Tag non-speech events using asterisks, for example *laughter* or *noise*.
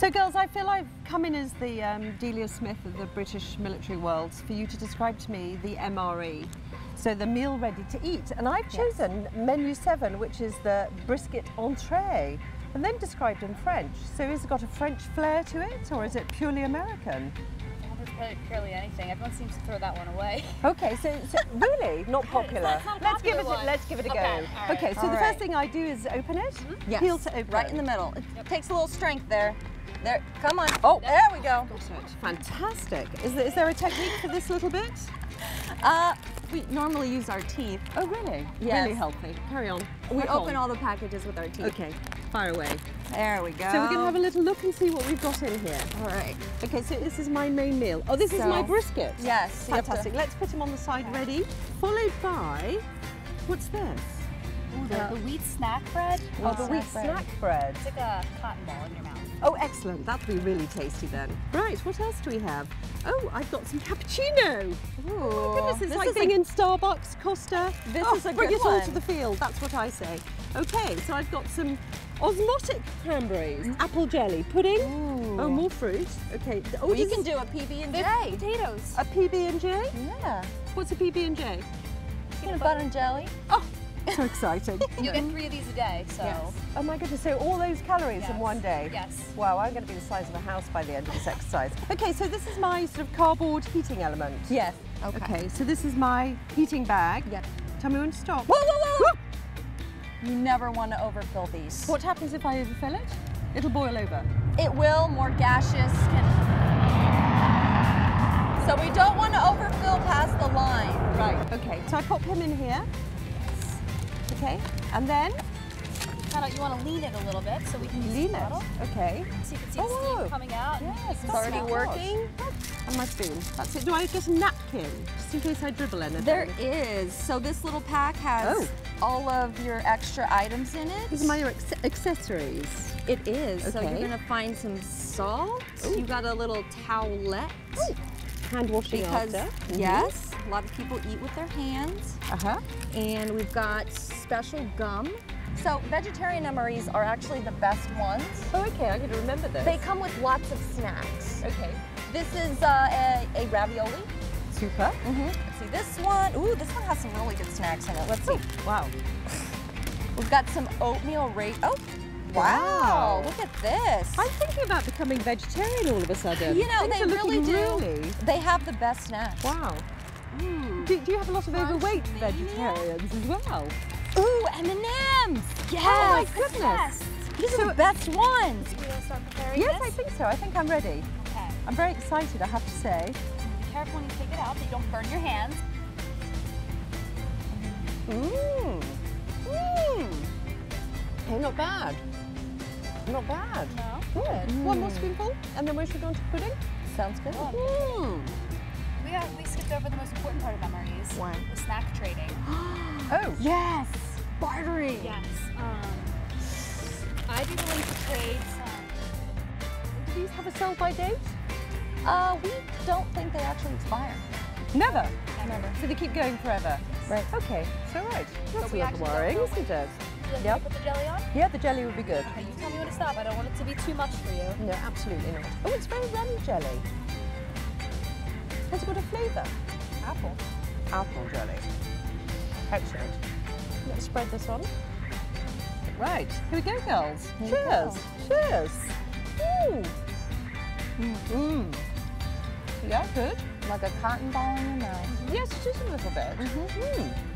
So girls, I feel I've come in as the um, Delia Smith of the British military world for you to describe to me the MRE. So the meal ready to eat. And I've chosen menu seven, which is the brisket entree, and then described in French. So has it got a French flair to it, or is it purely American? Well, purely anything. Everyone seems to throw that one away. *laughs* Okay, so, so really not popular. Not a let's give it. A, one. let's give it a Okay, go. all right. Okay, so All the right. first thing I do is open it. Yes. Peel to open. Right in the middle. It takes a little strength there. There, come on. Oh. there we go. Fantastic. Is there, is there a technique for this little bit? Uh, we normally use our teeth. Oh, really? Yes. Really healthy. Carry on. We Crack open on. all the packages with our teeth. Okay, fire away. There we go. So we're going to have a little look and see what we've got in here. All right. Okay, so this is my main meal. Oh, this is my brisket. Yes. you have to- Fantastic. Let's put him on the side ready. Followed by, what's this? Ooh, the, uh, the wheat snack bread. Oh, the wheat bread. snack bread. It's like a cotton ball in your mouth. Oh, excellent. That'll be really tasty then. Right, what else do we have? Oh, I've got some cappuccino. Oh, Ooh, Oh, goodness, it's this like is being a- in Starbucks, Costa. This Oh, is a good one. bring good it all to the field. That's what I say. Okay, so I've got some osmotic cranberries, mm. apple jelly, pudding. Ooh. Oh, more fruit. Okay. Oh, Well, you can do a PB and J. Potatoes. a PB and J. Yeah. What's a PB and J? Peanut butter and jelly. Oh, *laughs* so exciting. You get three of these a day, so. Yes. Oh my goodness, so all those calories in one day? Yes. Wow, I'm going to be the size of a house by the end of this exercise. Okay, so this is my sort of cardboard heating element. Yes. Okay, so this is my heating bag. Yep. Tell me when to stop. Whoa, whoa, whoa! You never want to overfill these. What happens if I overfill it? It'll boil over. It will, more gaseous can... So we don't want to overfill past the line. Right, okay. So I pop him in here. Okay, and then Kind of, you want to lean it a little bit so we can lean the it. Okay. So you can see Oh, the steam coming out. Yes, It's already working. And my spoon. That's it. Do I get a napkin? Just in case I dribble anything. There is. So this little pack has Oh. all of your extra items in it. These are my accessories. It is. Okay. So you're gonna find some salt. Ooh. You got a little towelette. Hand washing Because after. Mhm. yes, a lot of people eat with their hands. Uh-huh. And we've got special gum. So vegetarian MREs are actually the best ones. Oh, okay. Going to remember this. They come with lots of snacks. Okay. This is uh, a, a ravioli. Super. Mm-hmm. Let's see this one. Ooh, this one has some really good snacks in it. Let's see. Wow. We've got some oatmeal rate. Oh, Wow. wow! Look at this. I'm thinking about becoming vegetarian all of a sudden. You know, Things they really do. Really. They have the best snacks. Wow. Do, do you have a lot of overweight vegetarians as well? Ooh, M&Ms. Yes. Oh my goodness. These So- are the best ones. We will start preparing Yes, this. I think so. I think I'm ready. Okay. I'm very excited, I have to say. Be careful when you take it out that you don't burn your hands. Mmm. Mmm. Okay, not bad. Not bad. No. Mm. One more spoonful, and then we should go on to pudding. Sounds good. Mmm. We, got, we skipped over the most important part of MREs. What? The snack trading. *gasps* *gasps* Oh. Yes. Bartering. Yes. Um, I'd be willing to trade some. Do these have a sell-by date? Uh, we don't think they actually expire. Never. Never. So they keep going forever. Right. Okay. So right. That's we a little worrying, know isn't it? Would like Yep. put the jelly on? Yeah, the jelly would be good. Okay, you tell me when to stop. I don't want it to be too much for you. No, absolutely not. Oh, it's very runny jelly. It got a flavour? Apple. Apple jelly. Excellent. Let's spread this on. Right, here we go, girls. Here Cheers. Cheers. Ooh. Mmm. Yeah, good. Like a cotton ball in your mouth. Yes, just a little bit. Mhm. Mm.